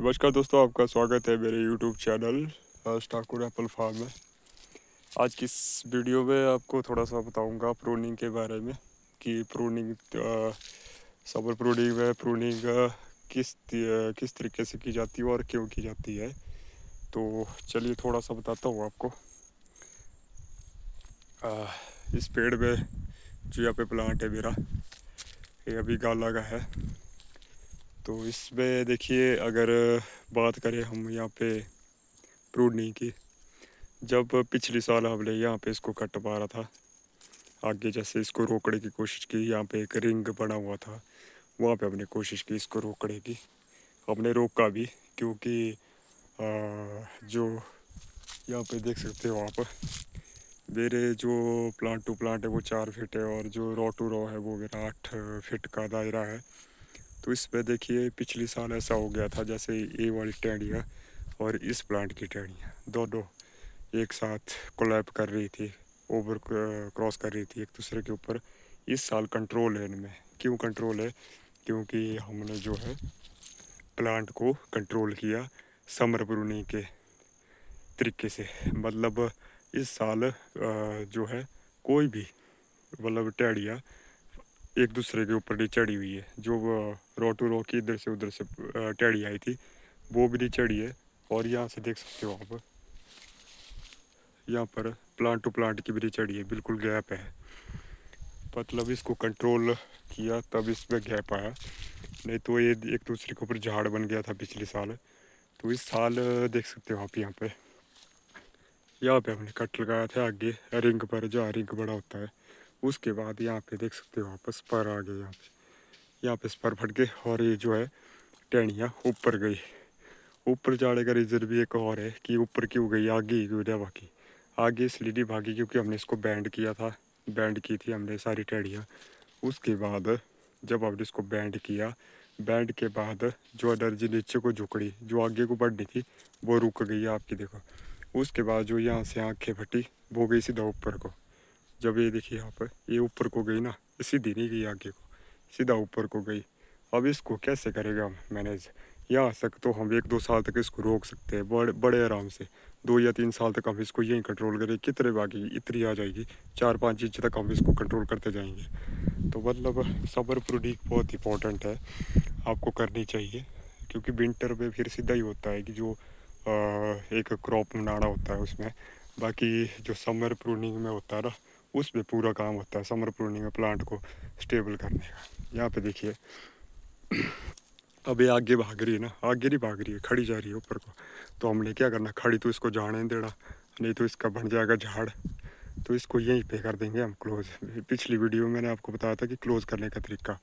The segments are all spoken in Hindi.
नमस्कार दोस्तों आपका स्वागत है मेरे YouTube channel Thakur apple farm में। आज की इस वीडियो में आपको थोड़ा सा बताऊँगा प्रूनिंग के बारे में कि प्रूनिंग समर प्रूनिंग में प्रूनिंग किस किस तरीके से की जाती है और क्यों की जाती है। तो चलिए थोड़ा सा बताता हूँ आपको। आ, इस पेड़ में जो यहाँ पे प्लांट है मेरा ये अभी गाला का है। तो इसमें देखिए अगर बात करें हम यहाँ पे प्रूडनी की जब पिछले साल हमने यहाँ पे इसको कट मारा था आगे जैसे इसको रोकने की कोशिश की यहाँ पे एक रिंग बना हुआ था वहाँ पे हमने कोशिश की इसको रोकने की। हमने रोका भी क्योंकि आ, जो यहाँ पे देख सकते हो आप मेरे जो प्लांट टू प्लांट है वो चार फिट है और जो रो टू रॉ है वो मेरा आठ फिट का दायरा है। तो इस पर देखिए पिछले साल ऐसा हो गया था जैसे ये वाली टेढ़ियाँ और इस प्लांट की टेढ़ियाँ। दोनों एक साथ कोलैप कर रही थी ओवर क्रॉस कर रही थी एक दूसरे के ऊपर। इस साल कंट्रोल है इनमें। क्यों कंट्रोल है? क्योंकि हमने जो है प्लांट को कंट्रोल किया समर प्रूनिंग के तरीके से। मतलब इस साल जो है कोई भी मतलब टेढ़िया एक दूसरे के ऊपर चढ़ी हुई है। जो रो टू रो की इधर से उधर से टेढ़ी आई थी, वो भी चढ़ी है। और यहाँ से देख सकते हो आप, यहाँ पर प्लांट टू प्लांट की भी चढ़ी है, बिल्कुल गैप है। मतलब इसको कंट्रोल किया, तब इसमें गैप आया। नहीं तो ये एक दूसरे के ऊपर झाड़ बन गया था पिछले साल। तो इस साल, देख सकते हो आप यहाँ पे। यहाँ पे हमने कट लगाया था आगे रिंग पर, जहाँ रिंग बड़ा होता है। उसके बाद यहाँ पे देख सकते हो वापस पर आ गए यहाँ पे। यहाँ पे स्पर फट गए और ये जो है टहनियाँ ऊपर गई। ऊपर जाने का रीज़न भी एक और है कि ऊपर क्यों गई, आगे ही क्यों बाकी आगे इसलिए नहीं भागी क्योंकि हमने इसको बैंड किया था। बैंड की थी हमने सारी टेढ़ियाँ उसके बाद जब हमने इसको बैंड किया बैंड के बाद जो एनर्जी नीचे को झुकड़ी, जो आगे को बढ़नी थी, वो रुक गई आपकी देखो। उसके बाद जो यहाँ से आँखें फटी, वो गई सीधा ऊपर को। जब ये देखिए यहाँ पर, ये ऊपर को गई ना सीधी नहीं गई आगे को, सीधा ऊपर को गई। अब इसको कैसे करेगा हम मैनेज यहाँ तक तो हम एक दो साल तक इसको रोक सकते हैं, बड़े बड़े आराम से। दो या तीन साल तक हम इसको यहीं कंट्रोल करें, कितने बाकी इतनी आ जाएगी, चार पाँच इंच तक हम इसको कंट्रोल करते जाएँगे। तो मतलब सबर प्रोडीक बहुत इंपॉर्टेंट है, आपको करनी चाहिए, क्योंकि विंटर में फिर सीधा ही होता है कि जो एक क्रॉप मनाना होता है उसमें। बाकी जो समर प्रूनिंग में होता है ना उस पर पूरा काम होता है, समर प्रूनिंग में प्लांट को स्टेबल करने का। यहाँ पे देखिए, अब ये आगे भाग रही है ना, आगे नहीं भाग रही है, खड़ी जा रही है ऊपर को। तो हमने क्या करना, खड़ी तो इसको जाने देना, नहीं तो इसका बन जाएगा झाड़। तो इसको यहीं पे कर देंगे हम क्लोज पिछली वीडियो में मैंने आपको बताया था कि क्लोज करने का तरीका।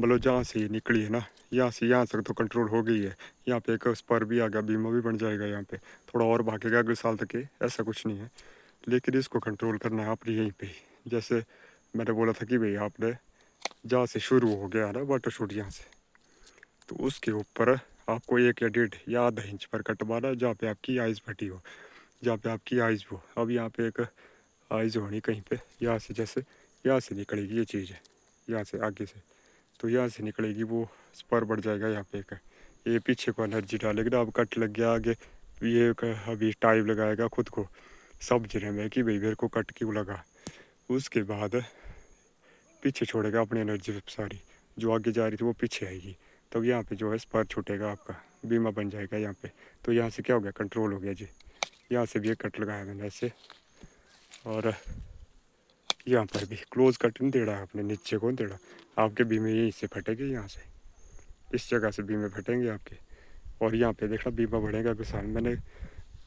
मतलब जहाँ से निकली है ना, यहाँ से, यहाँ तक तो कंट्रोल हो गई है। यहाँ पे एक उस पर भी आ गया, बीमा भी बन जाएगा यहाँ पे। थोड़ा और भागेगा अगले साल तक ऐसा कुछ नहीं है। लेकिन इसको कंट्रोल करना है आपने यहीं पे जैसे मैंने बोला था कि भाई आपने जहाँ से शुरू हो गया ना वाटर शूट यहाँ से तो उसके ऊपर आपको एक या डेढ़ या आधा इंच पर कटवाना जहाँ पे आपकी आइज़ फटी हो, जहाँ पे आपकी आइज़ हो अब यहाँ पे एक आइज़ होनी कहीं पे, यहाँ से जैसे, यहाँ से निकलेगी ये चीज़ है यहाँ से आगे से। तो यहाँ से निकलेगी वो स्पर बढ़ जाएगा यहाँ पे एक। ये पीछे को एनर्जी डालेगा अब कट लग गया आगे। ये अभी टाइम लगाएगा खुद को। समझ रहे में कि भाई मेरे को कट क्यों लगा? उसके बाद पीछे छोड़ेगा अपनी एनर्जी सारी। जो आगे जा रही थी वो पीछे आएगी। तब यहाँ पे जो है स्पर छूटेगा आपका। बीमा बन जाएगा यहाँ पे। तो यहाँ से क्या हो गया? कंट्रोल हो गया जी। यहाँ से भी एक कट लगाया मैंने ऐसे। और यहाँ पर भी क्लोज कट नहीं दे रहा है अपने नीचे को दे रहा आपके बीमे यहीं से फटेंगे यहाँ से। इस जगह से बीमे फटेंगे आपके। और यहाँ पे देखा बीमा बढ़ेगा किसान मैंने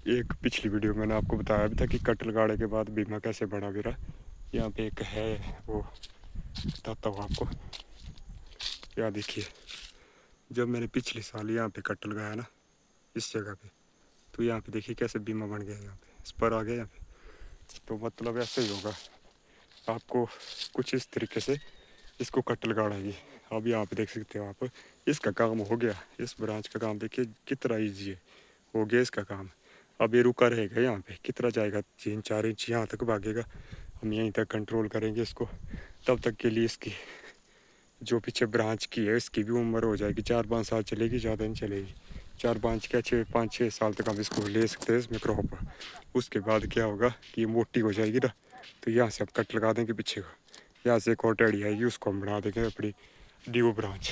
एक पिछली वीडियो में मैंने आपको बताया भी था कि कट लगाने के बाद बीमा कैसे बढ़ा मेरा। यहाँ पे एक है, वो बताता हूँ आपको। यहाँ देखिए, जब मैंने पिछले साल यहाँ पे कट लगाया ना, इस जगह पे तो यहाँ पे देखिए कैसे बीमा बन गया यहाँ पे। इस पर आ गया यहाँ पे। तो मतलब ऐसे ही होगा। आपको कुछ इस तरीके से इसको कट लगाड़ेगी अब यहाँ पे देख सकते हो आप। इसका काम हो गया। इस ब्रांच का काम देखिए, कितना ईजी है। हो गया इसका काम। अब ये रुका रहेगा यहाँ पे। कितना जाएगा? तीन, चार इंच यहाँ तक भागेगा। हम यहीं तक कंट्रोल करेंगे इसको। तब तक के लिए इसकी, जो पीछे ब्रांच की है, इसकी भी उम्र हो जाएगी। चार, पाँच साल चलेगी, ज़्यादा नहीं चलेगी। चार, पाँच क्या, छः, पाँच, छः साल तक हम इसको ले सकते हैं, इसमें क्रॉप उसके बाद क्या होगा कि ये मोटी हो जाएगी ना तो यहाँ से हम कट लगा देंगे पीछे का। यहाँ से एक और टेड़ी आएगी, उसको हम बना देंगे अपनी ड्यू ब्रांच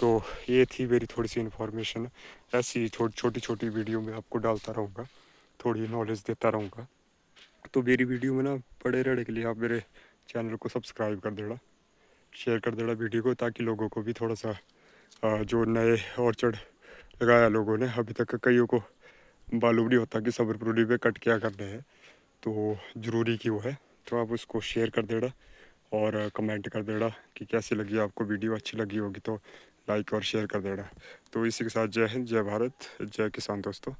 तो ये थी मेरी थोड़ी सी इन्फॉर्मेशन ऐसी छोटी छोटी वीडियो में आपको डालता रहूँगा। थोड़ी नॉलेज देता रहूँगा। तो मेरी वीडियो में ना पड़े रहने के लिए आप मेरे चैनल को सब्सक्राइब कर देना। शेयर कर देना वीडियो को ताकि लोगों को भी थोड़ा सा जो नए ऑर्चर्ड लगाया लोगों ने, अभी तक कईयों को मालूम नहीं होता कि सब्रपुरी में कट क्या करना है। तो ज़रूरी क्यों है? तो आप उसको शेयर कर देना और कमेंट कर देना कि कैसी लगी आपको वीडियो अच्छी लगी होगी तो लाइक और शेयर कर देना। तो इसी के साथ जय हिंद, जय भारत, जय किसान दोस्तों।